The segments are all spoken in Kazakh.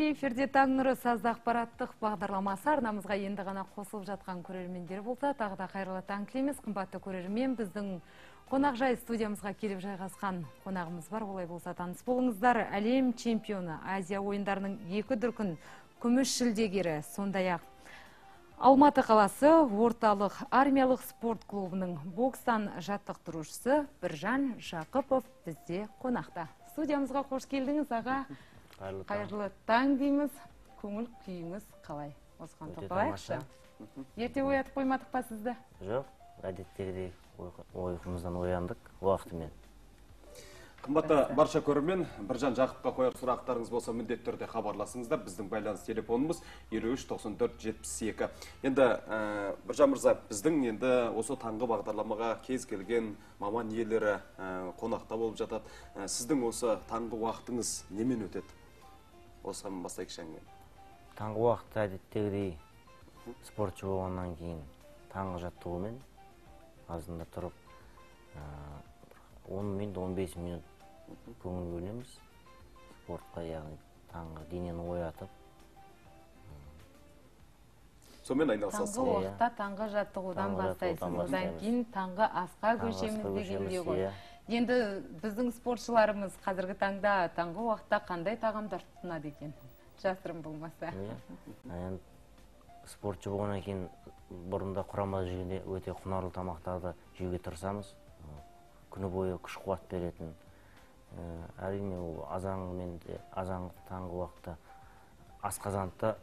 тікелей эфирде таң нұры сазды ақпараттық бағдарламасы арнамызға енді ғана қосылып жатқан көрермендер болса тағы да қайырлы таң тілейміз қымбатты көрермен біздің қонақжай студиямызға келіп жайғасқан қонағымыз бар олай болса таныс болыңыздар әлем чемпионы азия ойындарының екі дүркін күміс жүлдегері сондай ақ Алматы қаласы орталық армиялық спорт клубының бокстан жаттықтырушысы Біржан Жақыпов бізде қонақта. Студиямызға қош келдіңіз аға. Қайырлы таң дейміз. Көңіл күйіңіз қалай? Осыған тоқталайықшы. Ерте оятып қоймадық па сізді? Жоқ, әдеттегідей ойқымыздан ояндық уақытымен қымбатты барша көрермен біржан жақыпқа қояр сұрақтарыңыз болса міндетті түрде хабарласыңыздар біздің байланыс телефонымыз елу үш тоқсан төрт жетпіс екі енді ә, біржан мырза біздің енді осы таңғы бағдарламаға кез келген маман иелері ә, қонақта болып жатады ә, сіздің осы таңғы уақытыңыз немен өтеді осыған бастайықшы әңгімені таңғы уақытта әдеттегідей болгондон кийин таңкы таңғы жаттығумен азында туруп он минут он бес минут көңіл бөлеміз спортқа яғни таңғы денені оятыпсомен айналысасыз таңкы убакытта таңкы жаттығудан бастайсыз одан кийин таңкы аска асқа дегендей го енді біздің спортшыларымыз қазіргі таңда таңғы уақытта қандай тағамдар тұтынады екен? Жасырын болмаса. Спортшы болғаннан кейін бұрында құрамада жүргенде өте құнарлы тамақтарды жеуге тырысамыз. Күні бойы күш қуат беретін. Әрине ол азанмен де азан таңғы уақытта асқазанды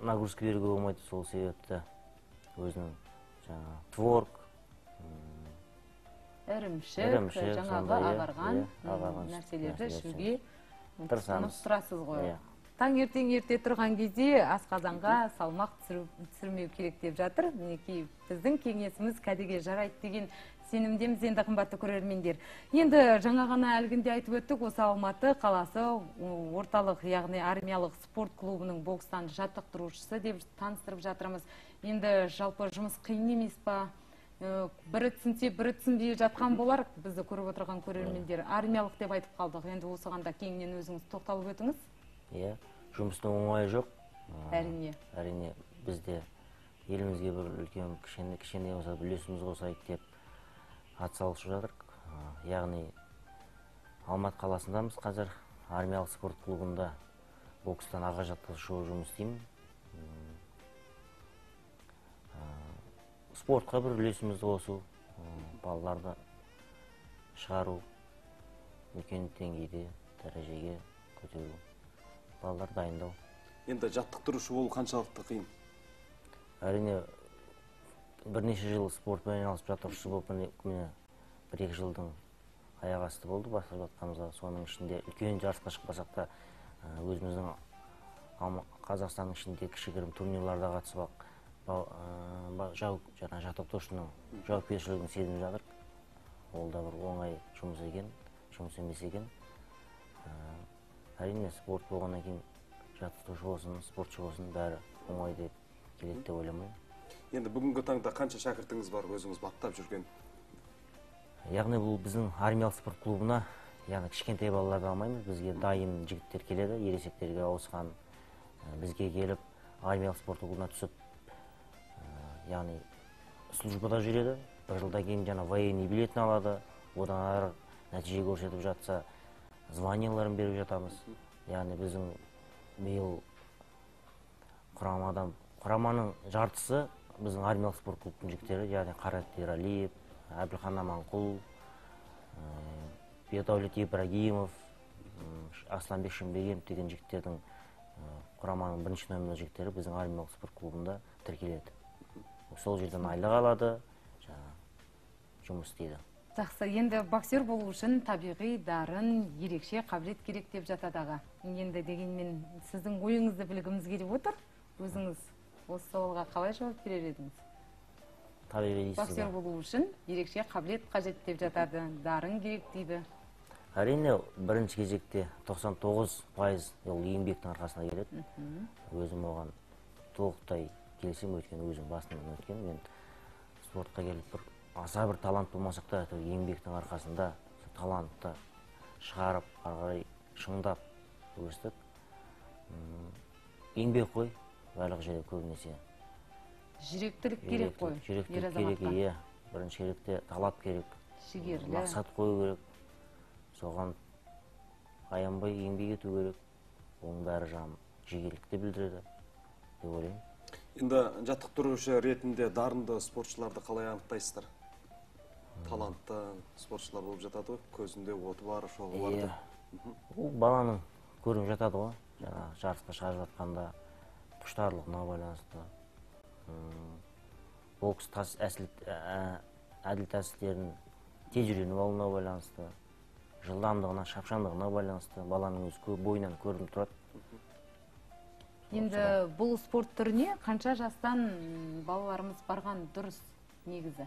нагрузка беруге болмайды сол себепті өзінің жаңағы творог ірімшік жаңағы ағарған нәрселерді ішуге тырысамыз. тұрасыз ғой. Таңертең ерте тұрған кезде асқазанға салмақ түсірмеу керек деп жатыр. Мінекей біздің кеңесіміз кәдеге жарайды деген сенімдеміз енді қымбатты көрермендер. Енді жаңа ғана әлгінде айтып өттік осы алматы қаласы орталық яғни армиялық спорт клубының бокстан жаттықтырушысы деп таныстырып жатырмыз. Енді жалпы жұмыс қиын емес па? Бірі түсінсе бірі түсінбей жатқан болар. Бізді көріп отырған көрермендер армиялық деп айтып қалдық. Енді осыған да кеңінен өзіңіз тоқталып өтіңіз. Иә жұмыстың оңайы жоқ. Әрине. әрине бізде елімізге бір үлкен кішкене кішкене болса үлесіміз қосайық деп атсалысып жатырмық яғни алматы қаласындамыз қазір. Армиялық спорт клубында бокстан аға жаттықтырушы болып жұмыс істеймін. Спортқа бір үлесімізді қосу балаларды шығару үлкен деңгейде дәрежеге көтеру балалар дайындау. Енді жаттықтырушы болу қаншалықты қиын? Әрине бірнеше жыл спортпен айналысып жатушы болып міне бір екі жылдың аяқ асты болды бастап жатқанымызға. Соның ішінде үлкен жарысқа шықпасақ та өзіміздің қазақстанның ішінде кішігірім турнирларда қатысып жаңа жаттықтырушының жауапкершілігін сезініп жатырмық ол да бір оңай жұмыс екен жұмыс емес екен. Әрине спорт болғаннан кейін жаттықтырушы болсын спортшы болсын бәрі оңай деп келеді деп ойламаймын. Енді бүгінгі таңда қанша шәкіртіңіз бар өзіңіз баптап жүрген? Яғни бұл біздің армиялық спорт клубына яғни кішкентай балаларды алмаймыз. Бізге дайын жігіттер келеді ересектерге ауысқан бізге келіп армиялық спорт клубына түсіп яғни службада жүреді бір жылдан кейін жаңа военный билетін алады одан ары нәтиже көрсетіп жатса званияларын беріп жатамыз. Яғни біздің биыл құрамадан құраманың жартысы біздің армиялық спорт клубтың жігіттері яғни қайрат ералиев әбілхан аманқұл бердәулет ибрагимов асланбек шынбегенов деген жігіттердің құраманың бірінші номерлі жігіттері біздің армиялық спорт клубында тіркеледі. Сол жерден айлық алады жұмыс істейді. Жақсы енді боксер болу үшін табиғи дарын ерекше қабілет керек деп жатады аға. Енді дегенмен сіздің ойыңызды білгіміз келіп отыр. Өзіңіз осы сауалға қалай жауап берер едіңіз? Табиғи боксер болу үшін ерекше қабілет қажет деп жатады. Дарын керек дейді. Әрине бірінші кезекте 99 пайыз ол еңбектің арқасында келеді. Өзім оған толықтай келісемін өйткені өзім басымнан өткен мен спортқа келіп бір аса бір талант болмасақ та еңбектің арқасында талантты шығарып ары қарай шыңдап өстік. Еңбек қой барлық жерде көбінесе. Жүректілік керек қой жүректілік керек иә. Бірінші керекте талап керек. Жігерлі мақсат қою керек. Соған аянбай еңбек ету керек. Оның бәрі жаңағы жігерлікті білдіреді деп ойлаймын. Енді жаттықтырушы ретінде дарынды спортшыларды қалай анықтайсыздар? Талантты спортшылар болып жатады ғой көзінде оты бар шоғы бар иә. Деп. ол баланың көрініп жатады ғой. Жаңағы жарысқа шығарып жатқанда құштарлығына байланысты. Бокс тас әсіл ә- әділ тәсілдерін тез үйреніп алуына байланысты. Жылдамдығына шапшаңдығына байланысты баланың өзі кө- бойынан көрініп тұрады. Енді бұл спорт түріне қанша жастан балаларымыз барған дұрыс негізі?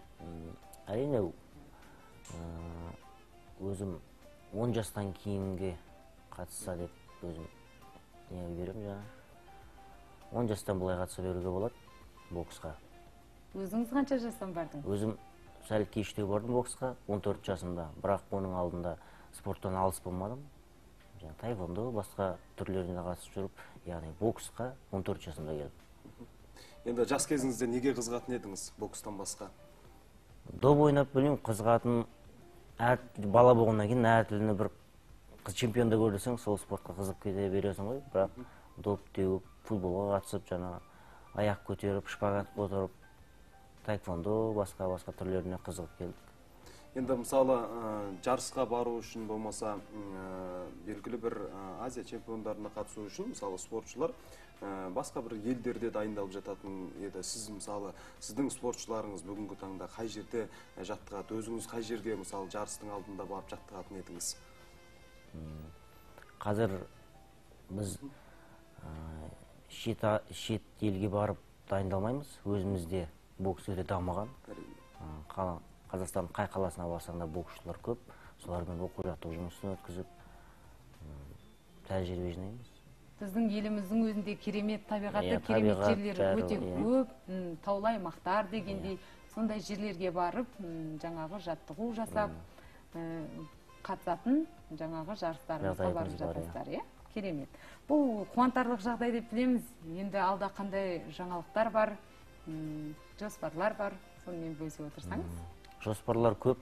Әрине өзім 10 жастан кейінге қатысса деп өзім не беремін жаңағы. 10 жастан былай қатыса беруге болады боксқа. Өзіңіз қанша жастан бардың өзім сәл кештеу бардым боксқа 14 жасымда. Бірақ оның алдында спорттан алыс болмадым. Жаңағы таэквондо басқа түрлеріне қатысып жүріп яғни боксқа 14 жасымда келдім. Енді жас кезіңізде неге қызығатын едіңіз бокстан басқа? Доп ойнап білмеймін қызығатын әр бала болғаннан кейін әртүрлі бір қыз чемпионды көрсең сол спортқа қызығып кете бересің ғой. Бірақ доп теуіп футболға қатысып жаңағы аяқ көтеріп шпагат отырып таэквондо басқа басқа түрлеріне қызығып келдік. Енді мысалы жарысқа бару үшін болмаса белгілі бір азия чемпиондарына қатысу үшін мысалы спортшылар басқа бір елдерде дайындалып жататын еді. Сіз мысалы сіздің спортшыларыңыз бүгінгі таңда қай жерде жаттығады өзіңіз қай жерге мысалы жарыстың алдында барып жаттығатын едіңіз? Қазір біз шет, елге барып дайындалмаймыз. Өзімізде бокс өте дамыған. Қазақстанның қай қаласына барсаң да боксшылар көп солармен оқу жаттығу жұмысын өткізіп тәжірибе жинаймыз біздің еліміздің өзінде керемет табиғаты Иә, керемет табиғат жерлер өте иә. көп таулы аймақтар дегендей. Сондай жерлерге барып жаңағы жаттығу жасап қатысатын жаңағы жарыстарымызға барып бар, жатасыздар иә. Керемет. Бұл қуантарлық жағдай деп білеміз. Енді алда қандай жаңалықтар бар жоспарлар бар сонымен бөлісіп отырсаңыз. Жоспарлар көп.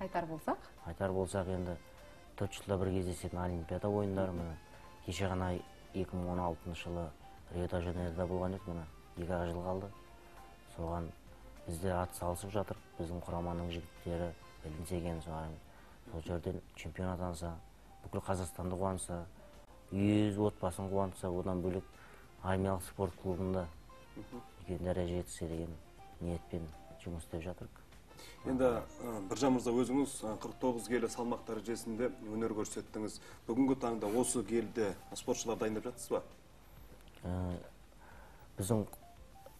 Айтар болсақ? Айтар болсақ енді төрт жылда бір кездесетін олимпиада ойындары міне кеше ғана 2016 жылы рио де жанейрода болған еді міне екі ақ жыл қалды. Соған біз де ат салысып жатыр. Біздің құраманың жігіттері ілінсеген соған сол жерден чемпион атанса бүкіл қазақстанды қуантса өз отбасын қуантса одан бөлек армиялық спорт клубында үлкен дәреже жетсе деген ниетпен жұмыс істеп жатырмық енді біржан мырза өзіңіз ә, 49 келі салмақ дәрежесінде өнер көрсеттіңіз. Бүгінгі таңда осы келіде спортшылар дайындап жатсыз ба? Ә, біздің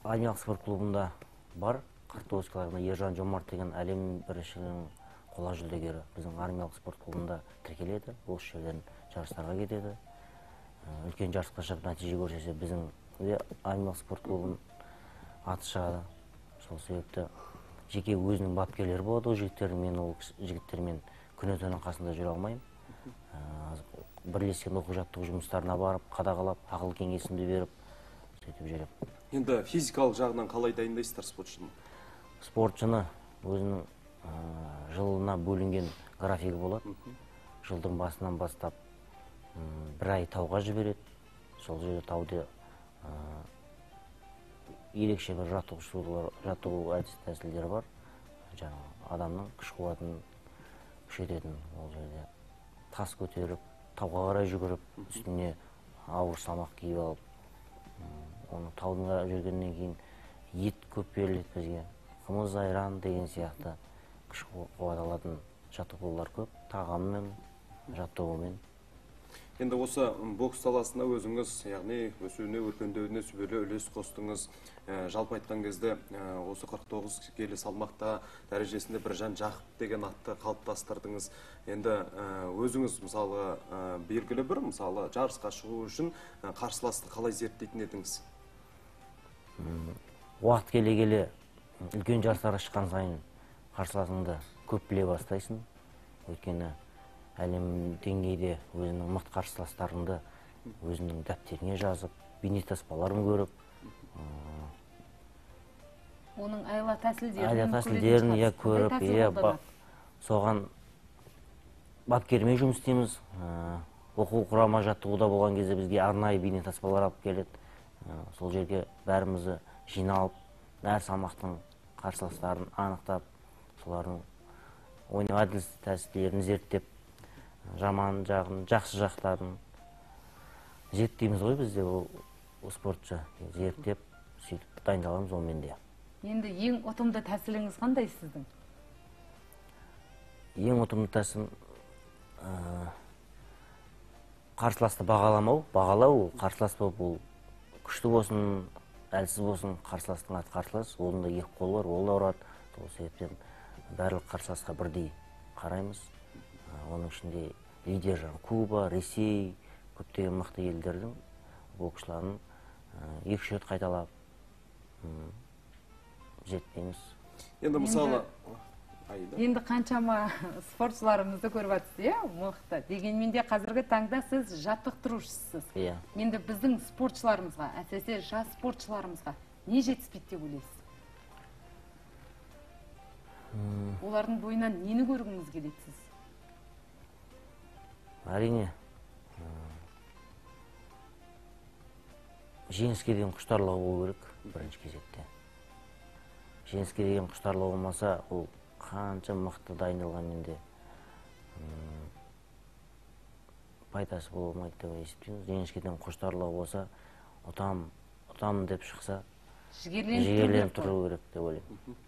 армиялық спорт клубында бар. 49 килограммда ержан жомарт деген әлем біріншілігінің қола жүлдегері біздің армиялық спорт клубында тіркеледі. Осы жерден жарыстарға кетеді. Ә, үлкен жарысқа шығып нәтиже көрсетсе біздің армиялық спорт клубының аты шығады сол себепті жеке өзінің бапкерлері болады ол жігіттердің мен ол жігіттермен күні түні қасында жүре алмаймын. Ә, бірлескен оқу жаттығу жұмыстарына барып қадағалап ақыл кеңесімді беріп сөйтіп жүремін. Енді физикалық жағынан қалай дайындайсыздар спортшыны? Спортшыны өзінің ә, жылына бөлінген графигі болады. Жылдың басынан бастап м, бір ай тауға жібереді. Сол жерде тауда ә, ерекше бір жаттығушылар жаттығу әдіс тәсілдері бар. Жаңағы адамның күш қуатын күшейтетін ол жерде. Тас көтеріп тауға қарай жүгіріп үстіне ауыр салмақ киіп алып оны тауда жүргеннен кейін ет көп беріледі бізге. Қымыз айран деген сияқты күш қу- қуат алатын жаттығулар көп. Тағаммен жаттығумен. Енді осы бокс саласына өзіңіз яғни өсуіне өркендеуіне сүбелі үлес қостыңыз. Ә, жалпы айтқан кезде ә, осы 49 келі салмақта дәрежесінде біржан жақып деген атты қалыптастырдыңыз. Енді ә, өзіңіз мысалы белгілі бір мысалы жарысқа шығу үшін қарсыласты қалай зерттейтін едіңіз? Уақыт келе келе үлкен жарыстарға шыққан сайын қарсыласыңды көп біле бастайсың. Өйткені әлем деңгейде өзіңнің мықты қарсыластарыңды өзінің дәптеріне жазып бейнетаспаларын көріп оның айла тәсілдерін айла көретін тәсілдерін иә көріп иә ба- соған бапкермен жұмыс істейміз. Ә, оқу құрама жаттығуда болған кезде бізге арнайы бейнетаспалар алып келеді. Ә, сол жерге бәрімізді жиналып әр салмақтың қарсыластарын анықтап солардың ойнау әдіс тәсілдерін зерттеп жаман жағын жақсы жақтарын зерттейміз ғой бізде ол спортшы. Зерттеп сөйтіп дайындаламыз онымен де енді ең ұтымды тәсіліңіз қандай сіздің? Ең ұтымды тәсіл ә, қарсыласты бағаламау бағалау ол қарсылас болып ол күшті болсын әлсіз болсын қарсыластың аты қарсылас оның да екі қолы бар ол да ұрады. Сол себептен барлық қарсыласқа бірдей қараймыз. Оның ішінде лидер жаңағы куба ресей көптеген мықты елдердің боксшыларын екі үш рет қайталап м, зерттейміз. Енді мысалы енді қаншама спортшыларымызды көріп жатсыз иә мықты. Дегенмен де қазіргі таңда сіз жаттықтырушысыз. Иә. Енді біздің спортшыларымызға әсіресе жас спортшыларымызға не жетіспейді деп ойлайсыз? Олардың бойынан нені көргіңіз келеді сіз? Әрине жеңіске деген құштарлығы болу керек бірінші кезекте. Жеңіске деген құштарлығы болмаса ол қанша мықты дайындалғанмен де пайдасы бола алмайды деп есептейміз. Жеңіске деген құштарлығы болса ұтам ұтамын деп шықса жігерленіп тұру керек деп ойлаймын.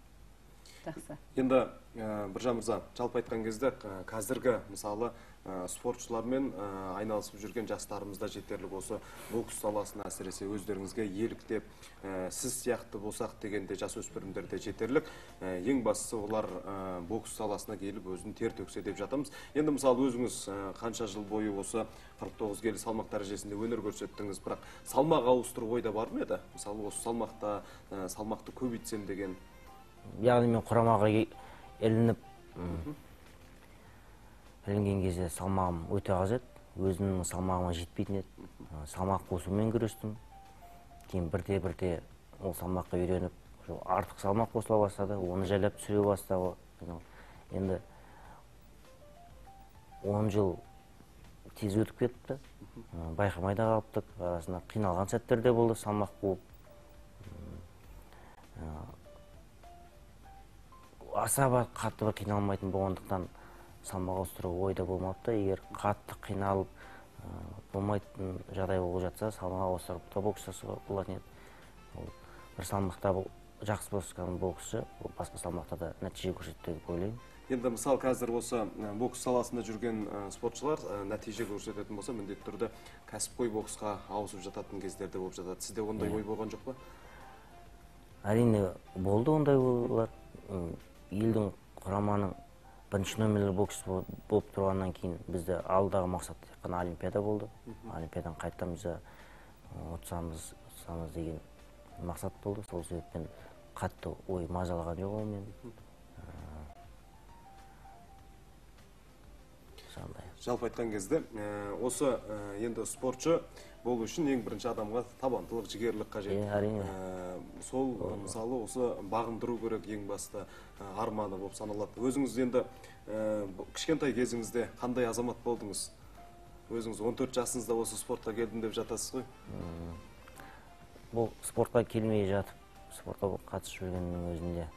Жақсы. Енді ә, біржан мырза жалпы айтқан кезде ә, қазіргі мысалы ә, спортшылармен айналысып жүрген жастарымызда жетерлік осы бокс саласына әсіресе өздеріңізге еліктеп сіз сияқты болсақ дегенде жасөспірімдерде жетерлік. Ә, ең бастысы олар бокс саласына келіп өзін тер төксе деп жатамыз енді мысалы өзіңіз қанша жыл бойы осы 49 келі салмақ дәрежесінде өнер көрсеттіңіз бірақ салмақ ауыстыру ойда бар ма еді? Мысалы осы салмақта салмақты көбейтсем деген яғни мен құрамаға ілініп ілінген кезде салмағым өте аз еді. Өзімнің салмағыма жетпейтін еді. Салмақ қосумен күрестім. Кейін бірте бірте ол салмаққа үйреніп артық салмақ қосыла бастады. Оны жайлап түсіре бастады. Енді он жыл тез өтіп кетті байқамай да қалыптық арасында қиналған сәттер де болды салмақ қуып. Аса бір қатты бір қиналмайтын болғандықтан салмақ ауыстыру ойда болмапты. Егер қатты қиналып ә, болмайтын жағдай болып жатса салмақ ауыстырып та бокс жасауға болатын еді ол бір салмақта бұл жақсы боксқан боксшы ол басқа салмақта да нәтиже көрсетеді деп ойлаймын. Енді мысалы қазір осы бокс саласында жүрген ә, спортшылар ә, нәтиже көрсететін болса міндетті түрде кәсіпқой боксқа ауысып жататын кездер де болып жатады. Сізде ондай ой болған жоқ па? Әрине болды ондай ойлар. Елдің құраманың бірінші номерлі боксшысы бол- болып тұрғаннан кейін бізде алдағы мақсат тек қана олимпиада болды. Олимпиададан қайтадан біз ұтсамыз ұтсамыз деген мақсат болды. Сол себептен қатты ой мазалаған жоқ ол мені жалпы айтқан кезде ә, осы ә, енді спортшы болу үшін ең бірінші адамға табандылық жігерлік қажет. Иә, әрине. Ә, сол мысалы осы бағындыру керек ең басты арманы болып саналады. Өзіңіз енді кішкентай кезіңізде қандай азамат болдыңыз? Өзіңіз 14 жасыңызда осы спортқа келдім деп жатасыз ғой. Бұл спортқа келмей жатып спортқа қатысып жүргеннің өзінде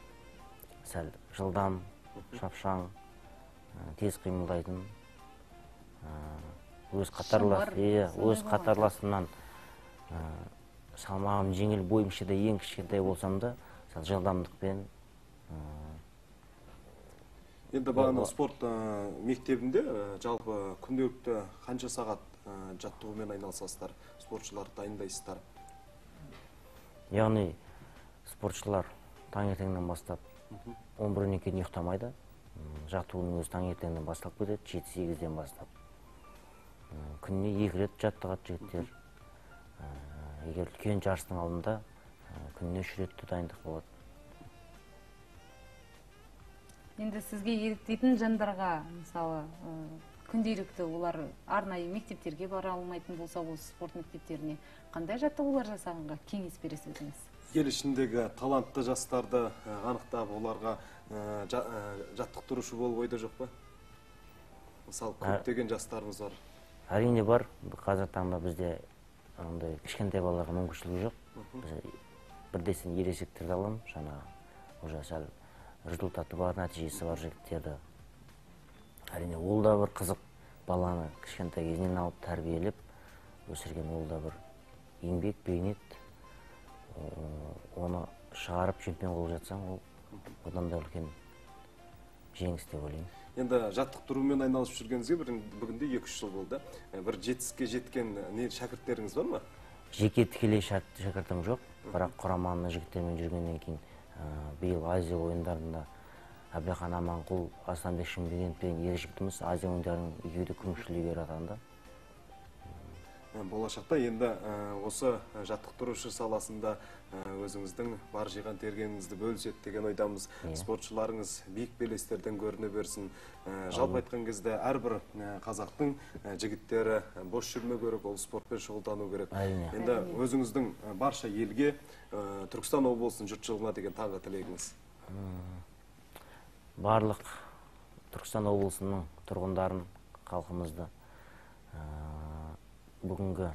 сәл жылдам шапшаң тез қимылдайтын өз қатарлас иә өз қатарласымнан ә, салмағым жеңіл бойымша да ең кішкентай болсам да сол жылдамдықпен енді бағана спорт ә, мектебінде ә, жалпы күнделікті қанша сағат ә, жаттығумен айналысасыздар? Спортшыларды дайындайсыздар яғни спортшылар таңертеңнен бастап он бірінен кейін ұйықтамайды. Жаттығудың өзі таңертеңнен басталып кетеді жеті сегізден бастап. Күніне екі рет жаттығады жігіттер. Ә, егер үлкен жарыстың алдында ә, күніне үш рет те дайындық болады. Енді сізге еліктейтін жандарға мысалы ы, күнделікті олар арнайы мектептерге бара алмайтын болса осы спорт мектептеріне қандай жаттығулар жасағанға кеңес бересіз өзіңіз ел ішіндегі талантты жастарды ә, анықтап оларға ә, жа- ә, жаттықтырушы болып ойда жоқ па? Мысалы көптеген жастарымыз бар. Әрине бар. Қазіргі таңда бізде андай кішкентай балаларға мүмкіншілігі жоқ. Біз бірдесін ересектерді аламыз. Жаңағы уже сәл результаты бар нәтижесі бар жігіттерді. Әрине ол да бір қызық. Баланы кішкентай кезінен алып тәрбиелеп өсірген ол да бір еңбек бейнет. Оны шығарып чемпион болып жатсаң ол одан да үлкен жеңіс деп ойлаймын енді жаттықтырумен айналысып жүргеніңізге бір бүгінде екі үш жыл болды. Бір жетістікке жеткен не шәкірттеріңіз бар ма? Жеке тікелей шәк- шәкіртім жоқ. Бірақ құраманы жігіттермен жүргеннен кейін биыл азия ойындарында әбілхан аманқұл асланбек шынбергенов деген ер жігітіміз азия ойындарының екеуі де күміс атанды. Болашақта енді ә, осы жаттықтырушы саласында ә, өзіңіздің бар жиған тергеніңізді бөліседі деген ойдамыз. Иә. спортшыларыңыз биік белестерден көріне берсін. Ә, жалпы айтқан кезде әрбір ә, қазақтың ә, жігіттері ә, бос жүрмеу керек ол спортпен шұғылдану керек. Әрине. енді өзіңіздің ә, барша елге ә, түркістан облысының жұртшылығына деген таңғы тілегіңіз. Барлық түркістан облысының тұрғындарын халқымызды ә, бүгінгі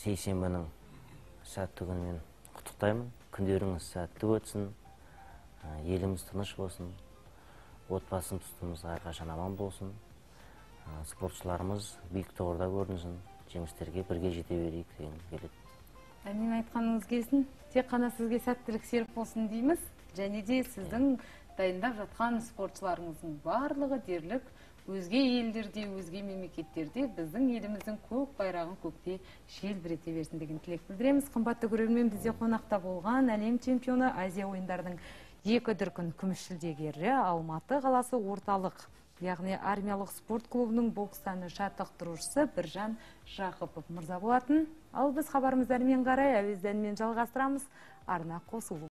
сейсенбінің сәтті күнімен құттықтаймын. Күндеріңіз сәтті өтсін еліміз тыныш болсын отбасымыз тұтымыз әрқашан аман болсын. Спортшыларымыз биік тұғырда көрінсін жеңістерге бірге жете берейік дегім келеді әмин айтқаныңыз келсін. Тек қана сізге сәттілік серік болсын дейміз. Және де сіздің дайындап жатқан спортшыларыңыздың барлығы дерлік өзге елдерде өзге мемлекеттерде біздің еліміздің көк байрағын көкте желбірете берсін деген тілек білдіреміз. Қымбатты көрермен бізде қонақта болған әлем чемпионы азия ойындарының екі дүркін күміс жүлдегері алматы қаласы орталық яғни армиялық спорт клубының бокстан жаттықтырушысы біржан жақыпов. Мырза болатын. Ал біз хабарымызды әрмен қарай әуезді әнмен жалғастырамыз. Арна қосылу.